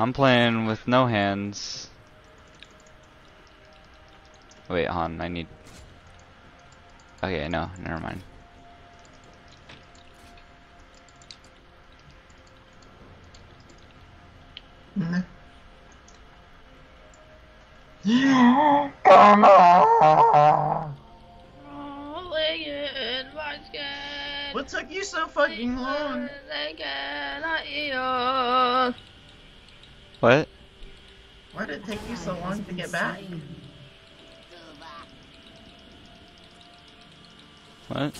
I'm playing with no hands. Wait, hon, I need. Okay, no, never mind. Nah. Come on. Oh, Legged. What took you so fucking long? Legged, not you. What? Why did it take you so long to get back? What?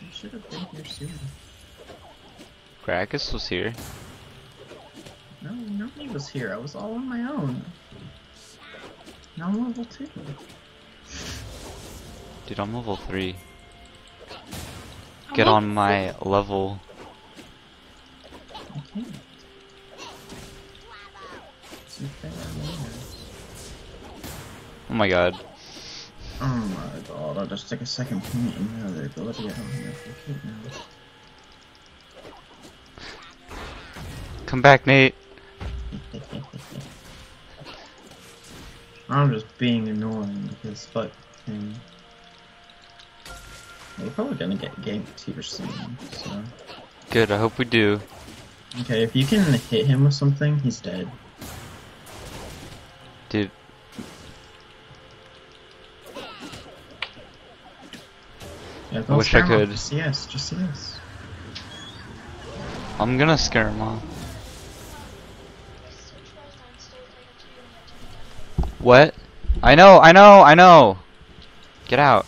You should have been here sooner. Krakus was here. No, nobody was here. I was all on my own. Now I'm level two. Dude, I'm level 3. Get on my level. I can't. Too fair, manners. Oh my god. Oh my god, I'll just take a second point in another ability I don't have to keep now. Come back, Nate. I'm just being annoying because fuck him. We're probably gonna get ganked here soon, so. Good, I hope we do. Okay, if you can hit him with something, he's dead. Dude, Yeah, I wish I scare him off, could. Just CS, just CS. I'm gonna scare him off. What? I know, I know, I know! Get out.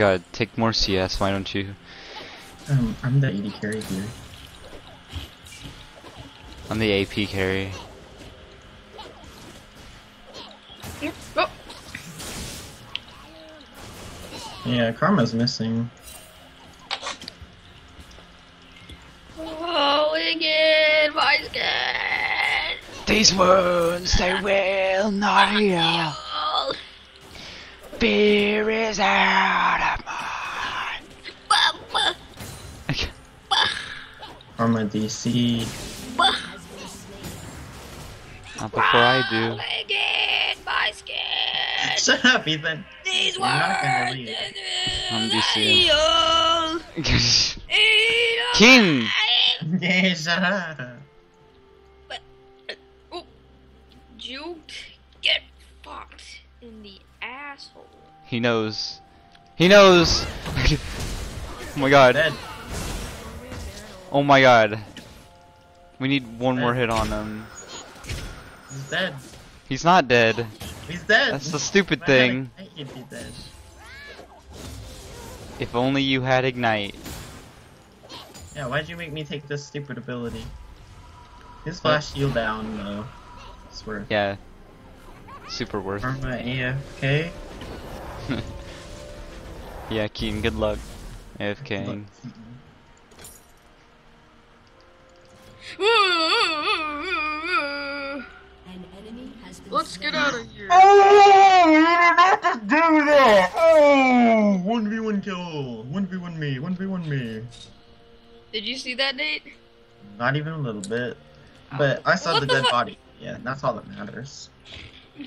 God, take more CS, why don't you? Um, I'm the AD carry here. I'm the AP carry. Oh, Yeah, Karma's missing. oh, Legged basket. These wounds, they will not heal. Fear is out Karma DC. Not before I do. Legged basket. Shut up, Ethan. These You're not gonna words. leave. I'm DC. King! yeah, shut up. Uh, you oh, get fucked in the asshole. He knows. He knows! oh my god. Dead. Oh my god. We need one more hit on him. He's dead. He's not dead. He's dead. That's the stupid thing. gotta make you be dead? If only you had Ignite. Yeah, why'd you make me take this stupid ability? His flash shield down, though. Swear. Yeah. Super worth. Karma AFK. yeah, Keen, good luck. AFK. Look. An Let's get out of here. Oh, you did not just do that! Oh! 1v1 kill! 1v1 me, 1v1 me. Did you see that, Nate? Not even a little bit. Oh. But I saw What the the dead body. Yeah, that's all that matters.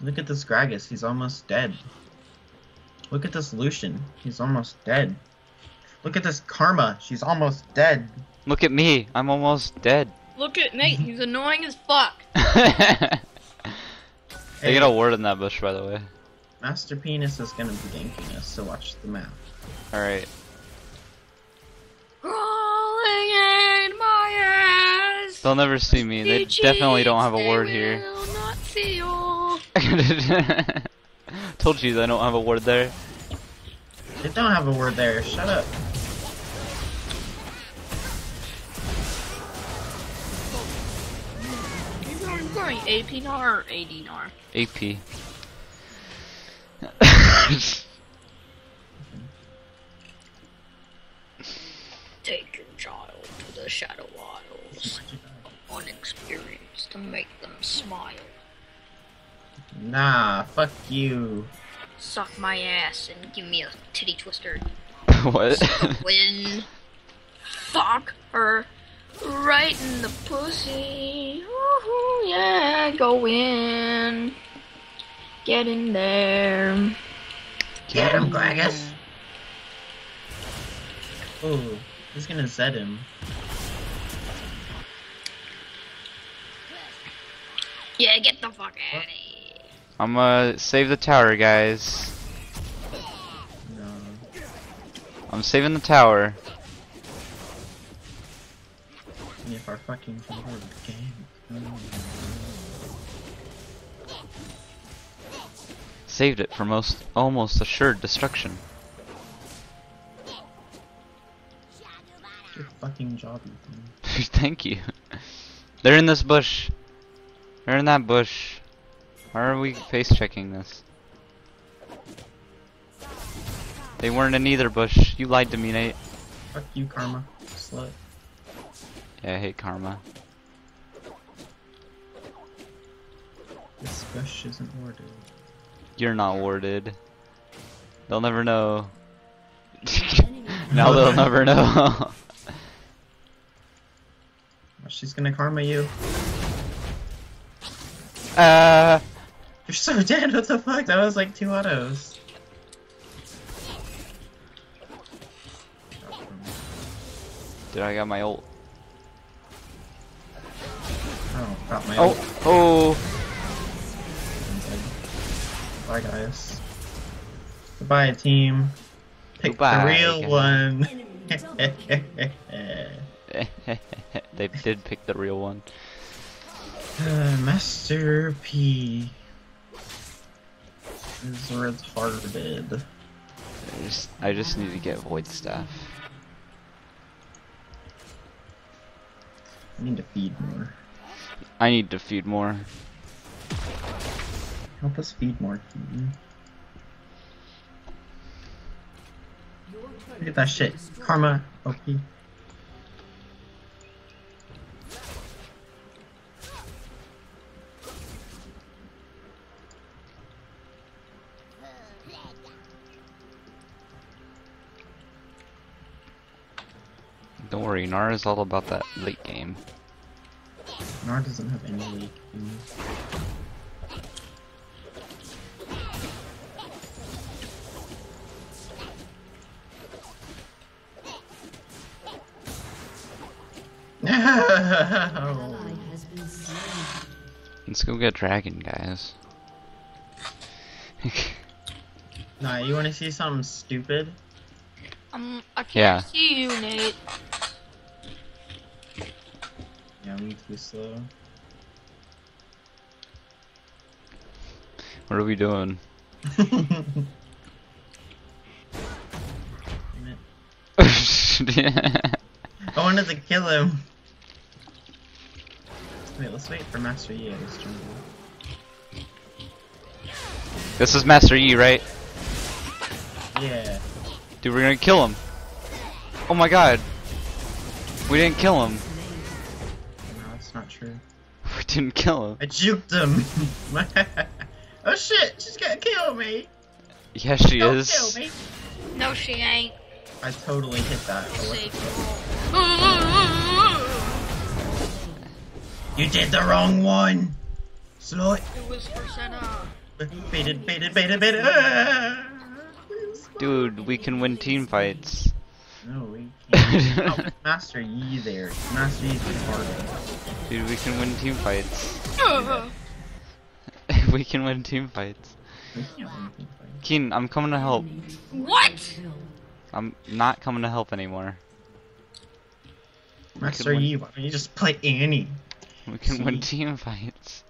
Look at this Gragas, he's almost dead. Look at this Lucian, he's almost dead. Look at this Karma, she's almost dead. Look at me, I'm almost dead. Look at Nate. Mm-hmm. He's annoying as fuck. they Hey, get a ward in that bush, by the way. Master Penis is gonna be ganking us, so watch the map. Alright. Crawling in my ass. They'll never see me. They The definitely don't have a ward here. will not feel. Told you they don't have a ward there. They don't have a ward there, shut up. AP Gnar or AD Gnar? AP. Take your child to the Shadow Isles on experience to make them smile. Nah, fuck you. Suck my ass and give me a titty twister. what? Win. Fuck her right in the pussy. Woohoo, yeah, go in. Get in there. Get him, Gragas. Oh, he's gonna zed him. Yeah, get the fuck out of here. I'm gonna save the tower, guys. No. I'm saving the tower. And if our fucking game. Saved it from most almost assured destruction. Good fucking job. Thank you. They're in this bush. They're in that bush. Why are we face checking this? They weren't in either bush. You lied to me, Nate. Fuck you, Karma. Slut. Yeah, I hate karma. This bush isn't warded. You're not warded. They'll never know. Now they'll never know. She's gonna karma you. uh, You're so dead, what the fuck? That was like two autos. dude, I got my ult. Oh, got my Oh, oh. Bye, guys. Goodbye, team. Pick Goodbye, the real guys. one. they did pick the real one. Uh, Master P is retarded. I just, I just need to get void staff. I need to feed more. I need to feed more. Help us feed more. Keaton. Look at that shit. Karma, OP. Don't worry, Nara's all about that late game. Gnar doesn't have any leak. No. Ally has been slain. Let's go get dragon, guys. Nah, you want to see something stupid? Um, I can't Yeah. see you, Nate. Yeah, I'm too slow. what are we doing? Damn it. I wanted to kill him. Wait, let's wait for Master Yi at his jungle. this is Master Yi, right? Yeah. Dude, we're gonna kill him. Oh my god. We didn't kill him. No, that's not true. We didn't kill him. I juked him. oh shit, she's gonna kill me. Yeah, she Don't is. kill me. No, she ain't. I totally hit that. You did the wrong one. Slut. It was for Senna. Baited, baited, baited, baited. Ah! Dude, we can win team fights. No, we can't. oh, Master Yi there. Master Yi's retarded. Dude, we can win team fights. we can win team fights. We can't win team fights. Keen, I'm coming to help. What? I'm not coming to help anymore. Master win. Yi, why don't you just play Annie? We can win team fights.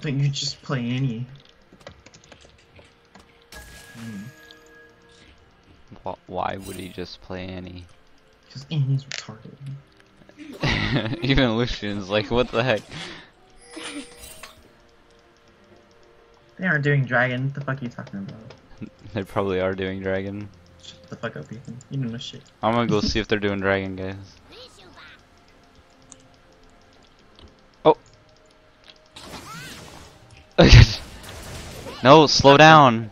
Don't you just play Annie? Hmm, Wh- Why would he just play Annie? Because Annie's retarded. Even Lucian's like, what the heck? They aren't doing dragon. What the fuck are you talking about? They probably are doing dragon. Shut the fuck up, Ethan. You don't know shit. I'm gonna go see if they're doing dragon, guys. No, slow down.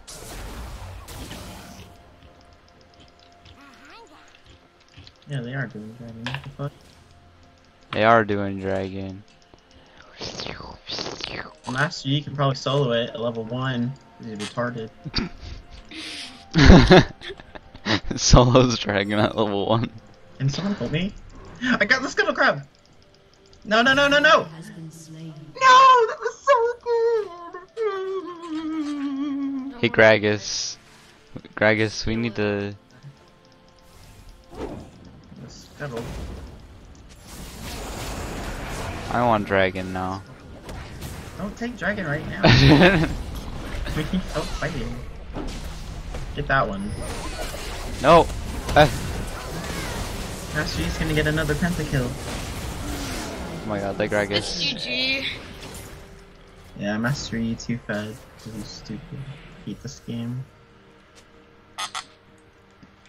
Yeah, they are doing dragon. What the fuck? They are doing dragon. Master you can probably solo it at level 1. He's retarded. Solo's dragon at level one. Can someone help me? I got the scuttle crab! No, no, no, no, no! Has been. No! Hey Gragas. Gragas, we need to. The scuttle. I want dragon now. Don't take dragon right now. we can stop fighting. Get that one. no. Uh, Master Yi's gonna get another pentakill. oh my god, the It's Gragas. GG. Yeah, Master Yi too fed. He's stupid. Hate this game.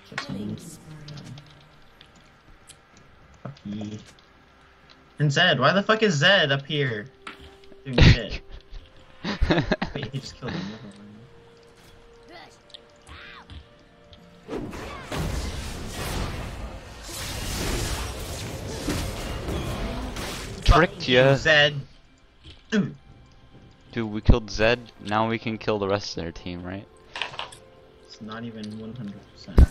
Just me. Killing. Fuck Yi. And Zed, why the fuck is Zed up here? Doing shit. Wait, he just killed him. Never mind. Tricked you, ya. Zed. Ooh. Dude, we killed Zed. Now we can kill the rest of their team, right? It's not even 100%.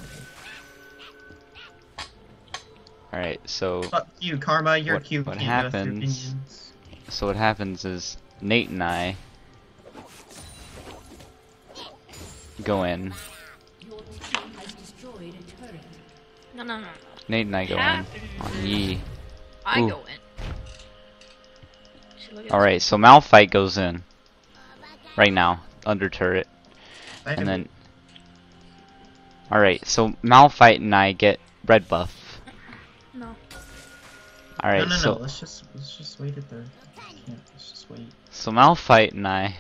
Alright, so Fuck you, Karma. You're What- cute. what Can't go through happens- so what happens is Nate and I go in. Your team has destroyed a turret. No, no, no. Nate and I go in on Yi. I Ooh. go in. See, look at Alright, so Malphite goes in. Right now, under turret. I And then. Alright, so Malphite and I get red buff. No. Alright, no, no, so no. Let's just let's just wait it there. Can't, let's just wait. so Malphite and I.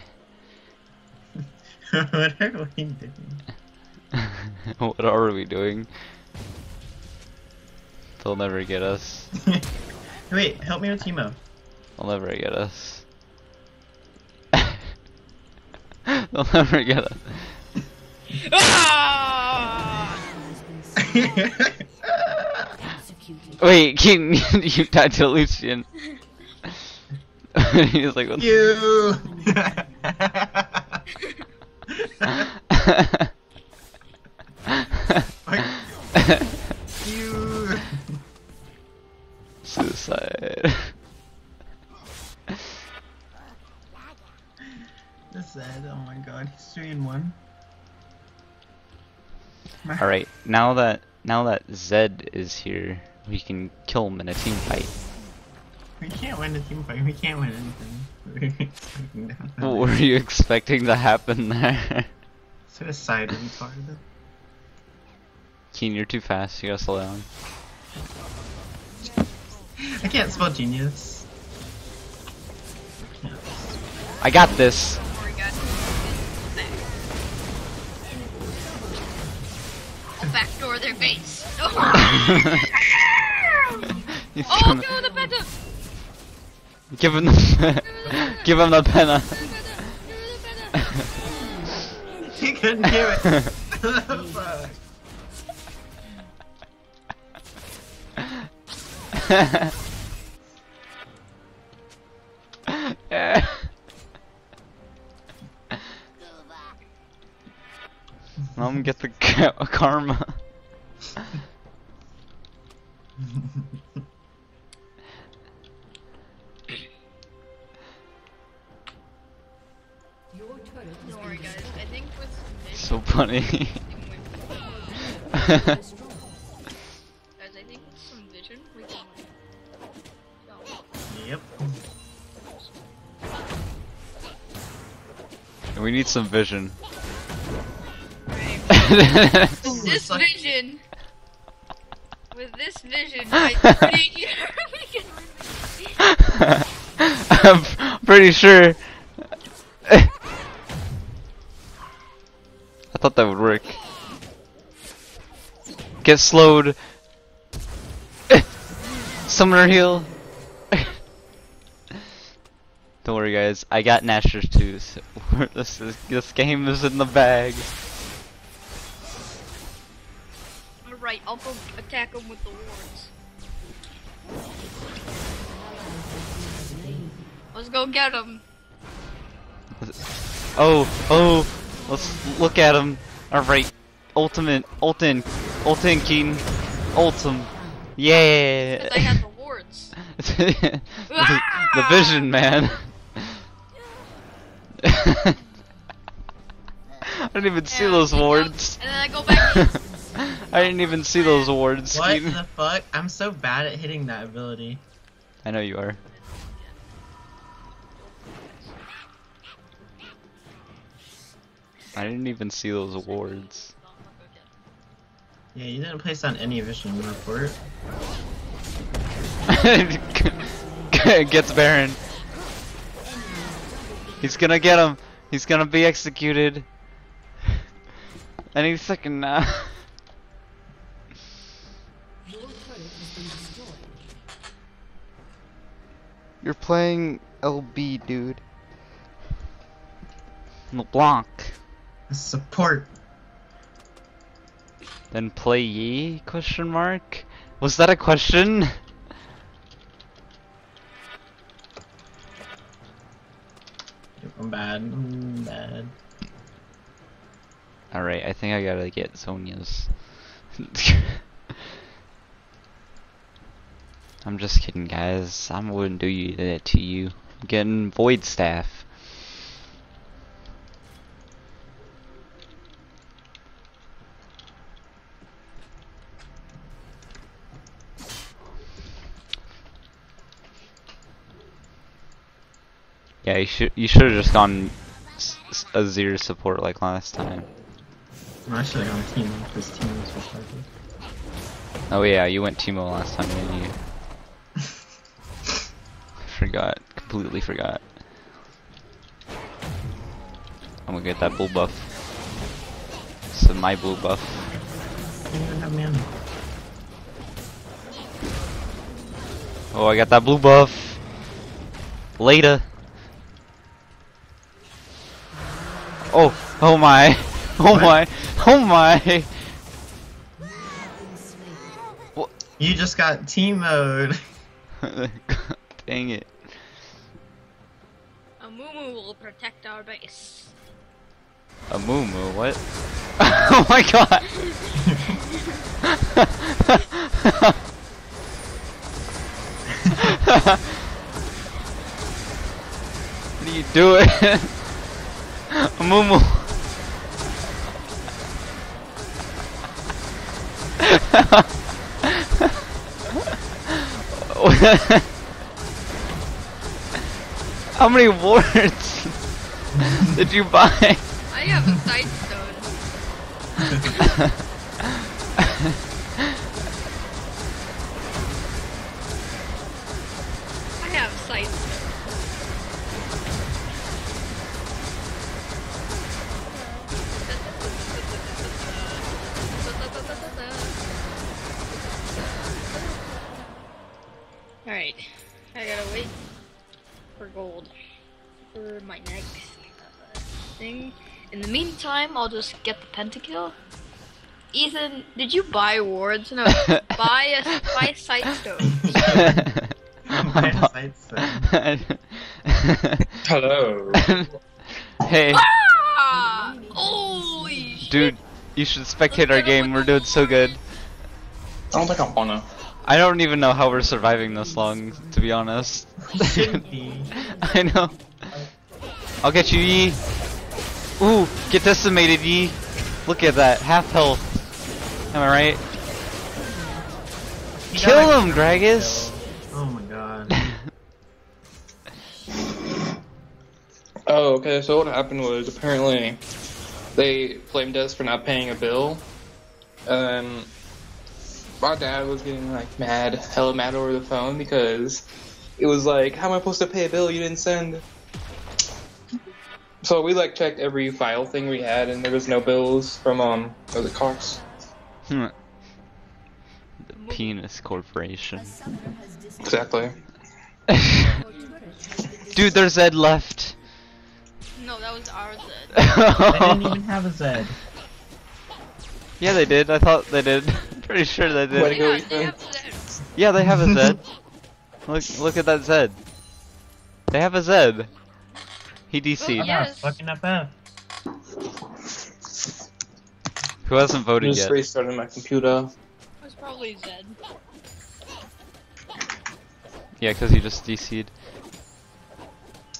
what are we doing? what are we doing? They'll never get us. Wait, help me with Teemo. They'll never get us. They'll never get us. Ah! Has been slain. Executed. Wait, Keaton, you died to Lucian. He's like, what you. you. Suicide. Zed. Oh my god, he's three and one. Alright, now that now that Zed is here, we can kill him in a team fight. We can't win a team fight. We can't win anything. What were you expecting to happen there? Suicide retarded. Keen, you're too fast, you gotta slow down. I can't spell genius. I got this! Backdoor their base. Oh, He's oh gonna no, the better! give him the give him the penna. He couldn't do it. Yeah. Let him get the ca- karma. Your turret has Don't worry been guys, I think with this, so funny. guys, I think with some vision, we can win. So, yep. we need some vision. This vision, with this vision, I'm pretty sure we can. I'm pretty sure. I thought that would work. Get slowed. Summoner heal. Don't worry guys, I got Nashor's Tooth. So this is this game is in the bag. Alright, I'll go attack him with the wards. Let's go get him. Oh, oh, let's look at him. Alright, ultimate, ultin, ultin Keaton, ultim. Yeah. I have the wards. the, the vision, man. I didn't even see those wards. And then I go back. I didn't even see those awards. What Keaton. the fuck? I'm so bad at hitting that ability. I know you are. I didn't even see those awards. Yeah, you didn't place on any vision report. It gets Baron. He's gonna get him. He's gonna be executed. Any second now. You're playing LB, dude. LeBlanc. Support. Then play ye? Question mark. Was that a question? I'm bad. I'm bad. Alright, I think I gotta get Zhonya's. I'm just kidding, guys. I wouldn't do you that to you. I'm getting Void Staff. Yeah, you should you should have just gone a zero support like last time. I'm actually on team because team was. Oh yeah, you went Teemo last time, didn't you? Forgot. Completely forgot. I'm gonna get that blue buff. So my blue buff. I don't even have mana. Oh, I got that blue buff. Later. Oh, oh my. Oh my. Oh my. You just got team mode. Dang it. Protect our base. A moo moo, what? oh my god! what are you doing? A moo moo. How many wards did you buy? I have a sight stone. I have side. Alright, I gotta wait for gold for my next thing. In the meantime, I'll just get the pentakill. Ethan, did you buy wards? No, buy a buy sight stones. Buy a sight stone. Hello. hey, ah! Holy shit! dude, you should spectate our game. We're doing so good. I don't think I wanna. I don't even know how we're surviving this long, to be honest. I know. I'll get you, Yi. Ooh, get decimated, Yi. Look at that, half health. Am I right? He Kill got a- him, Gragas. Oh my god. Oh, okay. So what happened was apparently they blamed us for not paying a bill, Um, my dad was getting like mad, hella mad over the phone because it was like, how am I supposed to pay a bill you didn't send? So we like checked every file thing we had, and there was no bills from um the Cox. Hmm. the Penis Corporation. A summoner has disappeared. Exactly. Your turret has been Dude, there's Zed left. No, that was our Zed. They didn't even have a Zed. yeah, they did. I thought they did. Pretty sure they did. go, yeah, Ethan. they have Zed. Yeah, they have a Zed. look, look at that Zed. They have a Zed. He DC'd. Oh, yeah. Yes. Fucking FF. Who hasn't voted Just yet? restarted my computer. It was probably Zed. Yeah, because he just DC'd.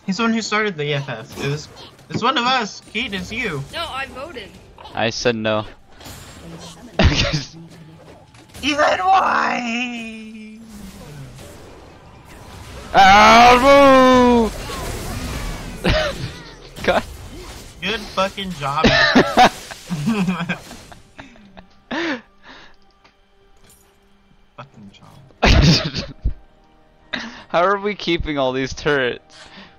He's the one who started the EFF. It was, it's one of us. Keith, it's you. No, I voted. I said no. A summoner has been created. He said why? Ow! God. Good fucking job. fucking job. How are we keeping all these turrets?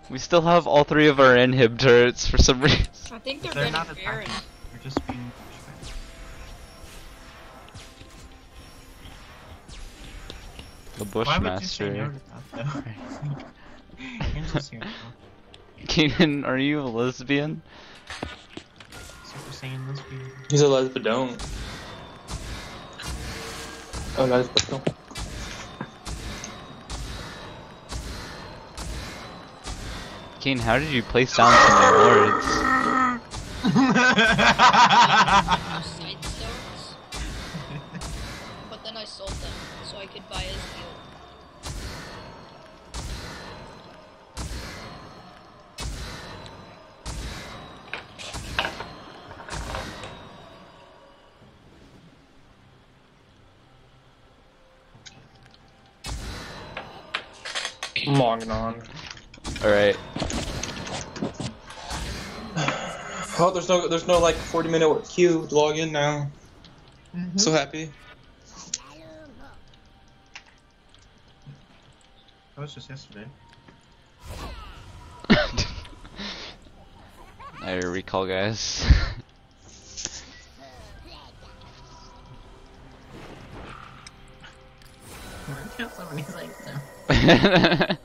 We still have all three of our inhib turrets for some reason. I think they're, They're getting not Baron. attacking. They're just being. The Why would you say no Bushmaster. to that though? You're just here. Keenan, are you a lesbian? Super Saiyan lesbian. He's a lesbian. Oh, lesbian. Kane, how did you place down some awards? Long on. Alright. Oh, there's no, there's no like 40 minute queue to log in now. Mhm. So happy. That was just yesterday. I recall, guys. Somebody's like, no.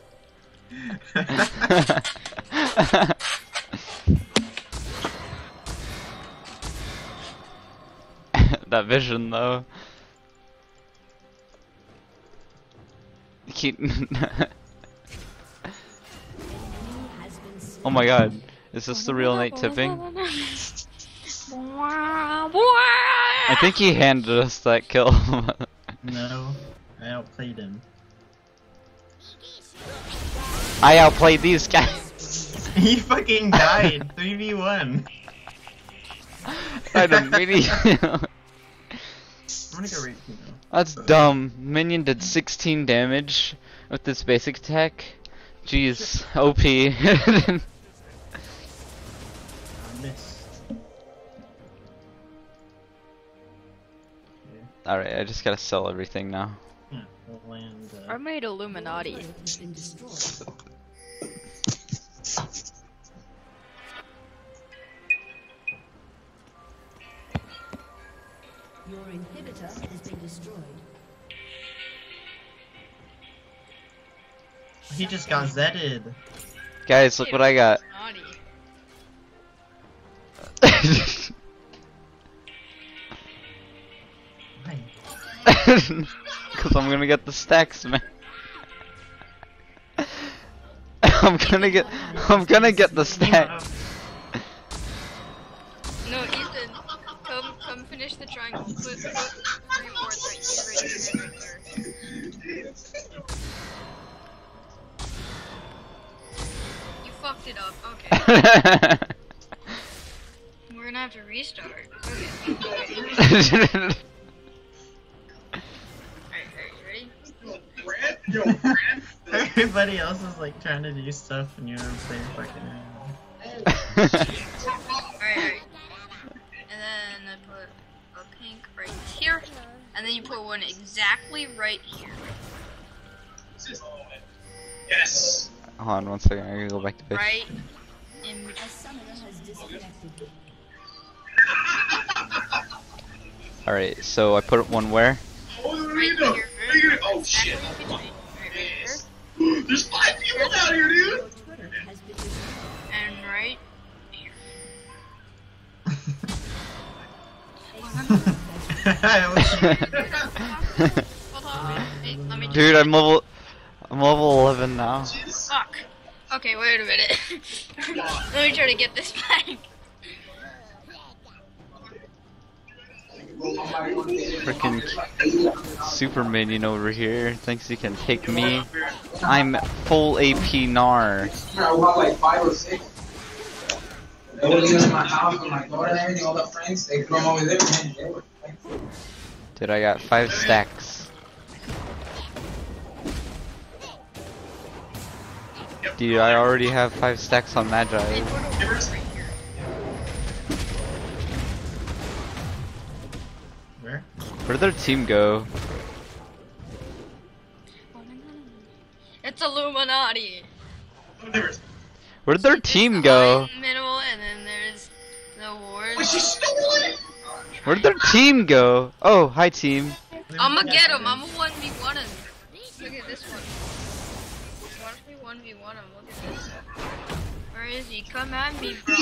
that vision, though. Slain. oh my god. Is this the real Nate tipping? I think he handed us that kill. no, I outplayed him. I outplayed these guys. he fucking died. 3v1. I had a mini. I'm gonna go right Kino. That's dumb. Minion did 16 damage with this basic attack. Jeez, OP. I missed. Alright, I just gotta sell everything now. Yeah, we'll. I Uh, made Illuminati. Turret has been destroyed. Your inhibitor has been destroyed. he just got Zedded. Guys, look what I got. Cause I'm gonna get the stacks, man. I'm gonna get, I'm gonna get the stacks. No, Ethan, come come finish the triangle. Put, put three boards right here, right here, right here. You fucked it up. Okay. We're gonna have to restart. Okay. Alright, alright. Everybody else is like trying to do stuff and you're playing fucking around. Alright, alright. And then I put a pink right here. And then you put one exactly right here. Yes. Hold on one second, I gotta go back to base. Right in A between. summoner has disconnected. Alright, so I put one where? Oh, what are Right here. What are you doing? Oh shit. There's five people down here, dude! And right here. dude, I'm level, I'm level 11 now. Fuck. Okay, wait a minute. Let me try to get this back. Freaking super minion over here thinks he can take me. I'm full AP Gnar. Dude, I got five stacks. Dude, I already have five stacks on Mejai's. Where? Where'd their team go? It's Illuminati. Where'd their team go? Middle, and then there's the wars. Where'd their team go? Oh, hi team. I'ma get him. I'ma 1v1 him. Look at this one. Watch me 1v1 him. Look at this. Where is he? Come at me, bro.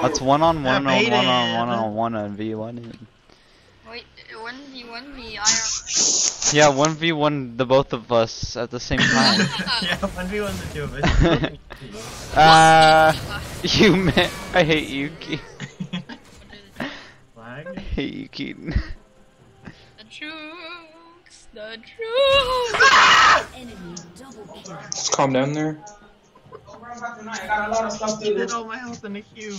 That's one on one on one on one on one on V1. Wait, 1v1 me IR. Yeah, one v one the both of us at the same time. yeah, 1v1 the two of us. uh, you man, I hate you, Keaton. Flag? I hate you, Keaton. The jukes, the jukes. Enemy double kill. Just calm down there. "Don't worry about tonight, I got a lot of stuff to do. All my health in a queue.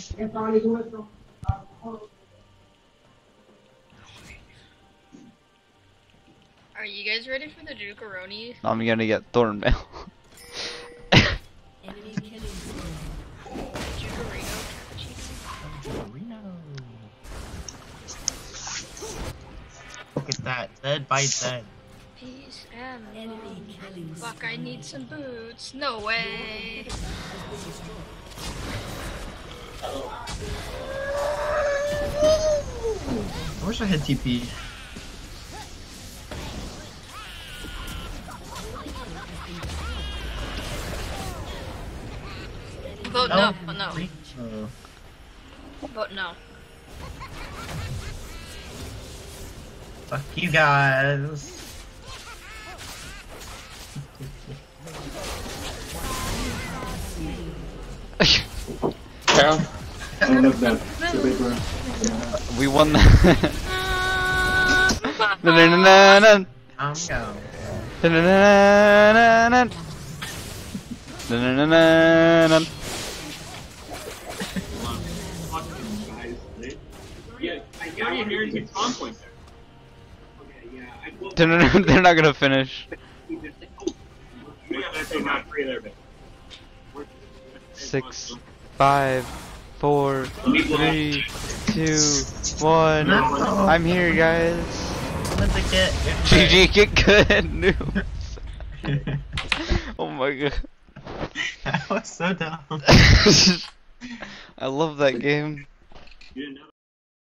Are you guys ready for the Jukaroni? I'm gonna get Thornmail. Enemy killing spree. Jukarino? Reno. Look at that. Dead by dead. Peace and love. Fuck, I need some boots. No way. I wish I had TP. Vote no. Oh, no. Oh. Vote no. Fuck you guys. Yeah. we won the. I'm going. Got you guaranteed spawn point there. Okay, yeah, I. They're not gonna finish. You gotta say not free there, but. Six, five, four, three, two, one. I'm here, guys. Let the get. GG, get good, noobs. Oh my god. that was so dumb. I love that game. You didn't know.